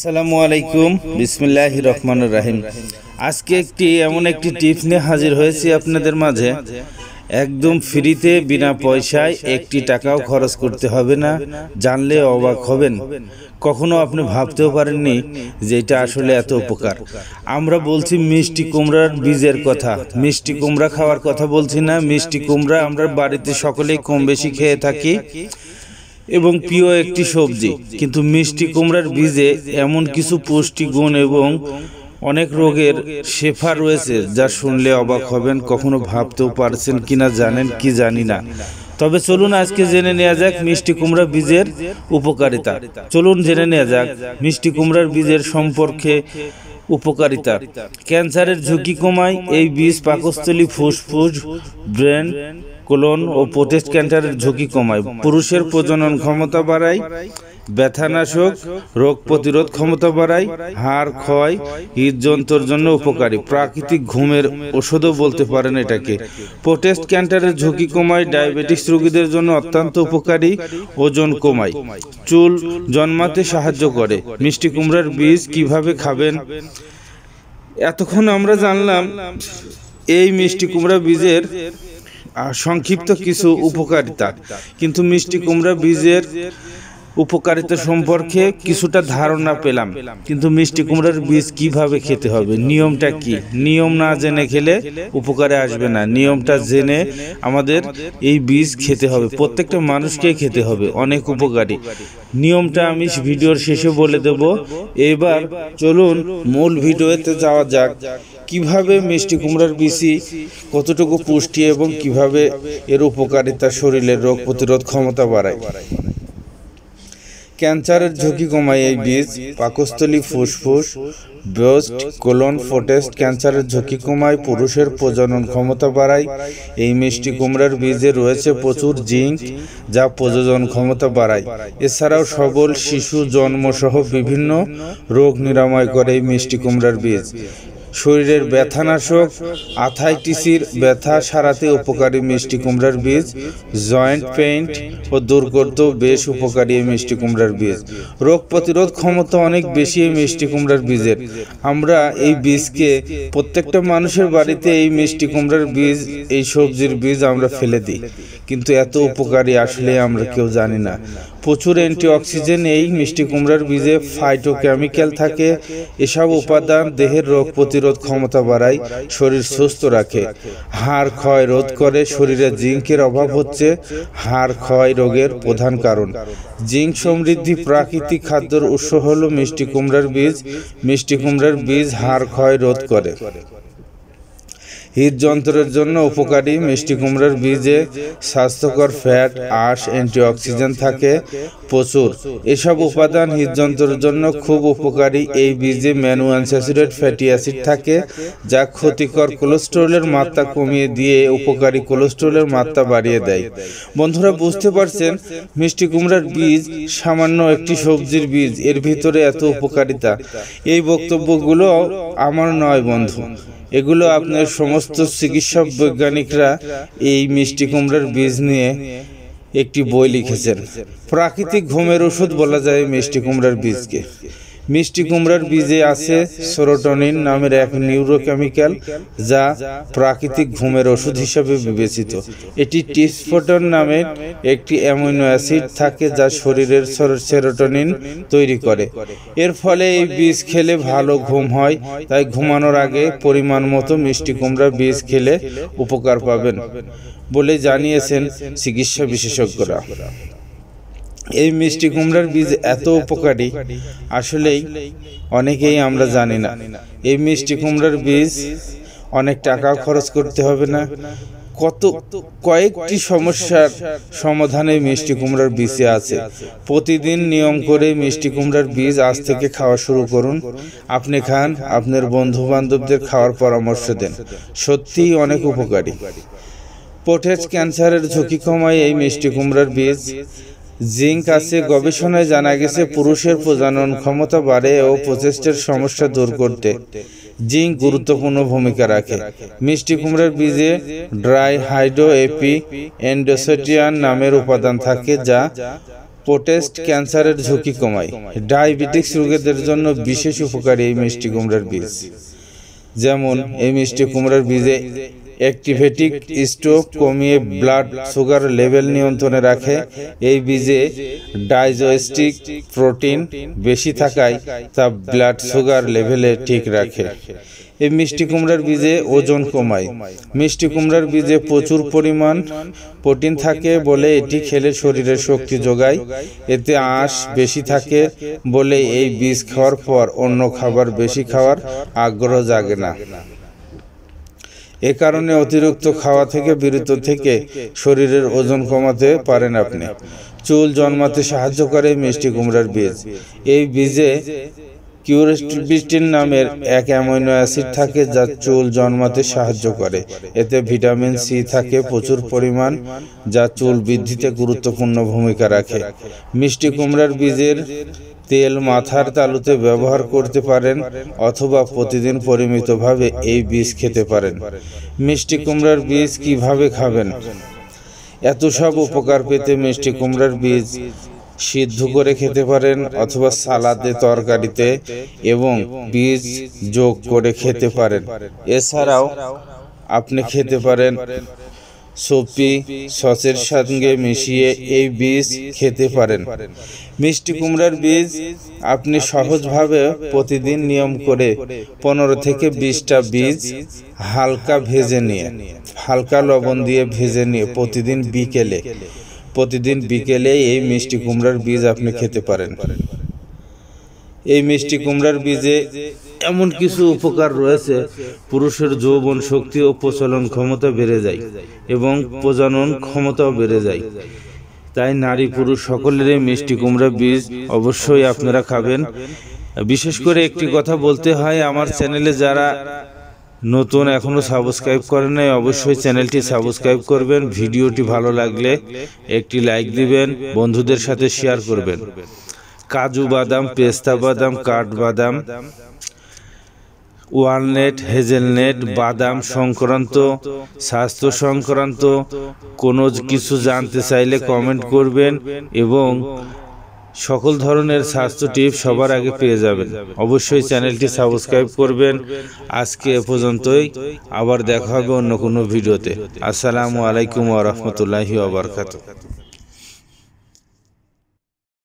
আসসালামু আলাইকুম। বিসমিল্লাহ রহমান রাহিম। আজকে একটি, এমন একটি টিপস নিয়ে হাজির হয়েছি আপনাদের মাঝে। একদম ফ্রিতে, বিনা পয়সায় একটি টাকাও খরচ করতে হবে না। জানলে অবাক হবেন। কখনো আপনি ভাবতেও পারেননি যে এটা আসলে এত উপকার। আমরা বলছি মিষ্টি কুমড়ার বীজের কথা। মিষ্টি কুমড়া খাওয়ার কথা বলছি না। মিষ্টি কুমড়া আমরা বাড়িতে সকলেই কম বেশি খেয়ে থাকি। এবং প্রিয় একটি সবজি। কিন্তু মিষ্টি কুমড়ার বীজে এমন কিছু পুষ্টি গুণ এবং অনেক রোগের শেফা রয়েছে যা শুনলে অবাক হবেন কখনো ভাবতেও পারছেন কিনা জানেন কি জানি না। তবে চলুন আজকে জেনে নেওয়া যাক মিষ্টি কুমড়া বীজের উপকারিতা। চলুন জেনে নেওয়া যাক মিষ্টি কুমড়ার বীজের সম্পর্কে উপকারিতা। ক্যান্সারের ঝুঁকি কমায় এই বীজ পাকস্থলী ফুসফুস ব্রেন কোলন ও প্রোটেস্ট ক্যান্সারের ঝুঁকি কমায়। পুরুষের প্রজনন ক্ষমতা বাড়ায়, ব্যথানাশক, রোগ প্রতিরোধ ক্ষমতা বাড়ায়, হাড় ক্ষয় হৃদযন্ত্রের জন্য উপকারী। প্রাকৃতিক ঘুমের ওষুধও বলতে পারেন এটাকে। প্রোটেস্ট ক্যান্সারের ঝুঁকি কমায়, ডায়াবেটিস রোগীদের জন্য অত্যন্ত উপকারী, ওজন কমায়। চুল জন্মাতে সাহায্য করে। মিষ্টি কুমড়ার বীজ কীভাবে খাবেন? এতক্ষণ আমরা জানলাম এই মিষ্টি কুমড়া বীজের সংক্ষিপ্ত কিছু উপকারিতা। কিন্তু মিষ্টি কুমড়া বীজের উপকারিতা সম্পর্কে কিছুটা ধারণা পেলাম। কিন্তু মিষ্টি কুমড়ার বীজ কীভাবে খেতে হবে? নিয়মটা কি? নিয়ম না জেনে খেলে উপকারে আসবে না। নিয়মটা জেনে আমাদের এই বীজ খেতে হবে। প্রত্যেকটা মানুষকেই খেতে হবে। অনেক উপকারী। নিয়মটা আমি ভিডিওর শেষে বলে দেব। এবার চলুন মূল ভিডিওতে যাওয়া যাক। কীভাবে মিষ্টি কুমড়ার বিচি, কতটুকু পুষ্টি এবং কীভাবে এর উপকারিতা শরীরের রোগ প্রতিরোধ ক্ষমতা বাড়ায়? ক্যান্সারের ঝুঁকি কমায় এই বীজ, পাকস্থলী ফুসফুস, ব্রেস্ট, কোলন, ফোটেস্ট ক্যান্সারের ঝুঁকি কমায়, পুরুষের প্রজনন ক্ষমতা বাড়ায়। এই মিষ্টি কুমড়ার বীজে রয়েছে প্রচুর জিঙ্ক, যা প্রজনন ক্ষমতা বাড়ায়। এছাড়াও সবল শিশু জন্মসহ বিভিন্ন রোগ নিরাময় করে এই মিষ্টি কুমড়ার বীজ। শরীরের ব্যথানাশক, আথাইটিসির ব্যথা সারাতে উপকারী মিষ্টি কুমড়ার বীজ, জয়েন্ট পেইন্ট ও দূর করতেও বেশ উপকারী এই মিষ্টি কুমড়ার বীজ। রোগ প্রতিরোধ ক্ষমতা অনেক বেশি এই মিষ্টি কুমড়ার বীজের। আমরা এই বীজকে প্রত্যেকটা মানুষের বাড়িতে এই মিষ্টি কুমড়ার বীজ, এই সবজির বীজ আমরা ফেলে দিই। কিন্তু এত উপকারী আসলে আমরা কেউ জানি না। প্রচুর অ্যান্টিঅক্সিজেন এই মিষ্টি কুমড়ার বীজে ফাইটোকেমিক্যাল থাকে। এসব উপাদান দেহের রোগ প্রতিরোধ ক্ষমতা বাড়ায়, শরীর সুস্থ রাখে। হাড় ক্ষয় রোধ করে, শরীরে জিঙ্কের অভাব হচ্ছে। হাড় ক্ষয় রোগের প্রধান কারণ। জিঙ্ক সমৃদ্ধি প্রাকৃতিক খাদ্যের উৎস হল মিষ্টি কুমড়ার বীজ। মিষ্টি কুমড়ার বীজ হাড় ক্ষয় রোধ করে। হৃদযন্ত্রের জন্য উপকারী মিষ্টি কুমড়ার বীজে স্বাস্থ্যকর ফ্যাট, আঁশ, অ্যান্টিঅক্সিডেন্ট থাকে প্রচুর। এসব উপাদান হৃদযন্ত্রের জন্য খুব উপকারী। এই বীজে ম্যানুয়ানস্যাচুরেট ফ্যাটি অ্যাসিড থাকে, যা ক্ষতিকর কোলেস্টেরলের মাত্রা কমিয়ে দিয়ে উপকারী কোলেস্টেরলের মাত্রা বাড়িয়ে দেয়। বন্ধুরা, বুঝতে পারছেন? মিষ্টি কুমড়ার বীজ সামান্য একটি সবজির বীজ, এর ভিতরে এত উপকারিতা। এই বক্তব্যগুলো আমার নয় বন্ধু। এগুলো আপনার সমস্ত চিকিৎসা বৈজ্ঞানিকরা এই মিষ্টি কুমড়ার বীজ নিয়ে একটি বই লিখেছেন। প্রাকৃতিক ঘুমের ওষুধ বলা যায় মিষ্টি কুমড়ার বীজকে। মিষ্টি কুমড়ার বীজে আছে সেরোটোনিন নামের এক নিউরোকেমিক্যাল যা প্রাকৃতিক ঘুমের ওষুধ হিসেবে বিবেচিত। এটি টিসফোটন নামের একটি অ্যামিনো অ্যাসিড থাকে যা শরীরের সেরোটোনিন তৈরি করে। এর ফলে এই বীজ খেলে ভালো ঘুম হয়, তাই ঘুমানোর আগে পরিমাণ মতো মিষ্টি কুমড়ার বীজ খেলে উপকার পাবেন বলে জানিয়েছেন চিকিৎসা বিশেষজ্ঞরা। এই মিষ্টি কুমড়ার বীজ এত উপকারী? আসলেই অনেকেই আমরা জানি না। এই মিষ্টি কুমড়ার বীজ অনেক টাকা খরচ করতে হবে না। কত, কয়েকটি সমস্যার সমাধানে মিষ্টি কুমড়ার বীজে আছে। প্রতিদিন নিয়ম করে মিষ্টি কুমড়ার বীজ আজ থেকে খাওয়া শুরু করুন। আপনি খান, আপনার বন্ধু বান্ধবদের খাওয়ার পরামর্শ দেন। সত্যিই অনেক উপকারী। পোটেজ ক্যান্সারের ঝুঁকি কমায় এই মিষ্টি কুমড়ার বীজ। জিঙ্ক আছে, গবেষণায় জানা গেছে পুরুষের প্রজনন ক্ষমতা বাড়ে ও প্রচেষ্টার সমস্যা দূর করতে। জিঙ্ক গুরুত্বপূর্ণ ভূমিকা রাখে। মিষ্টি কুমড়ার বীজে ড্রাই হাইড্রো এপি এন্ডোসেটিয়ান নামের উপাদান থাকে যা পোটেস্ট ক্যান্সারের ঝুঁকি কমায়। ডায়াবেটিক্স রোগীদের জন্য বিশেষ উপকারী এই মিষ্টি কুমড়ার বীজ। যেমন, এই মিষ্টি কুমড়ার বীজে অ্যাক্টিভেটিক স্ট্রোক কমিয়ে ব্লাড সুগার লেভেল নিয়ন্ত্রণে রাখে। এই বীজে ডাইজেস্টিক প্রোটিন বেশি থাকায় তা ব্লাড সুগার লেভেলে ঠিক রাখে। এই মিষ্টি কুমড়ার বীজে ওজন কমায়। মিষ্টি কুমড়ার বীজে প্রচুর পরিমাণ প্রোটিন থাকে বলে এটি খেলে শরীরের শক্তি যোগায়। এতে আঁশ বেশি থাকে বলে এই বীজ খাওয়ার পর অন্য খাবার বেশি খাওয়ার আগ্রহ জাগে না। এ কারণে অতিরিক্ত খাওয়া থেকে বিরত থেকে শরীরের ওজন কমাতে পারেন আপনি। চুল জন্মাতে সাহায্য করে মিষ্টি কুমড়ার বীজ। এই বীজে কিউরেস্টিন নামের এক অ্যামাইনো অ্যাসিড থাকে যা চুল জন্মাতে সাহায্য করে। এতে ভিটামিন সি থাকে, প্রচুর পরিমাণ, যা চুল বৃদ্ধিতে গুরুত্বপূর্ণ ভূমিকা রাখে। মিষ্টি কুমড়ার বীজের তেল মাথার তালুতে ব্যবহার করতে পারেন অথবা প্রতিদিন পরিমিতভাবে এই বীজ খেতে পারেন। মিষ্টি কুমড়ার বীজ কীভাবে খাবেন? এত সব উপকার পেতে মিষ্টি কুমড়ার বীজ সিদ্ধ করে খেতে পারেন অথবা সালাদে, তরকারিতে এবং বীজ যোগ করে খেতে পারেন। এছাড়াও আপনি খেতে পারেন সপি সসের সঙ্গে মিশিয়ে এই বীজ খেতে পারেন। মিষ্টি কুমড়ার বীজ আপনি সহজভাবে প্রতিদিন নিয়ম করে পনেরো থেকে বিশটা বীজ হালকা ভেজে নিয়ে, হালকা লবণ দিয়ে ভেজে নিয়ে প্রতিদিন বিকেলে প্রতিদিন বিকেলে এই মিষ্টি কুমড়ার বীজ আপনি খেতে পারেন। এই মিষ্টি কুমড়ার বীজে এমন কিছু উপকার রয়েছে। পুরুষের যৌবন শক্তি ও প্রচলন ক্ষমতা বেড়ে যায় এবং প্রজনন ক্ষমতাও বেড়ে যায়। তাই নারী পুরুষ সকলেরই মিষ্টি কুমড়া বীজ অবশ্যই আপনারা খাবেন। বিশেষ করে একটি কথা বলতে হয় আমার চ্যানেলে যারা নতুন, এখনও সাবস্ক্রাইব করেন নাই, অবশ্যই চ্যানেলটি সাবস্ক্রাইব করবেন। ভিডিওটি ভালো লাগলে একটি লাইক দিবেন, বন্ধুদের সাথে শেয়ার করবেন। কাজু বাদাম, পেস্তা বাদাম কাঠবাদাম ওয়ালনেট, হেজেলনেট, বাদাম সংক্রান্ত, স্বাস্থ্য সংক্রান্ত কোনো কিছু জানতে চাইলে কমেন্ট করবেন এবং সকল ধরনের স্বাস্থ্য টিপ সবার আগে পেয়ে যাবেন। অবশ্যই চ্যানেলটি সাবস্ক্রাইব করবেন। আজকে এ পর্যন্তই। আবার দেখা হবে অন্য কোনো ভিডিওতে। আসসালামু আলাইকুম ওয়া রাহমাতুল্লাহি ওয়া বারাকাতুহু।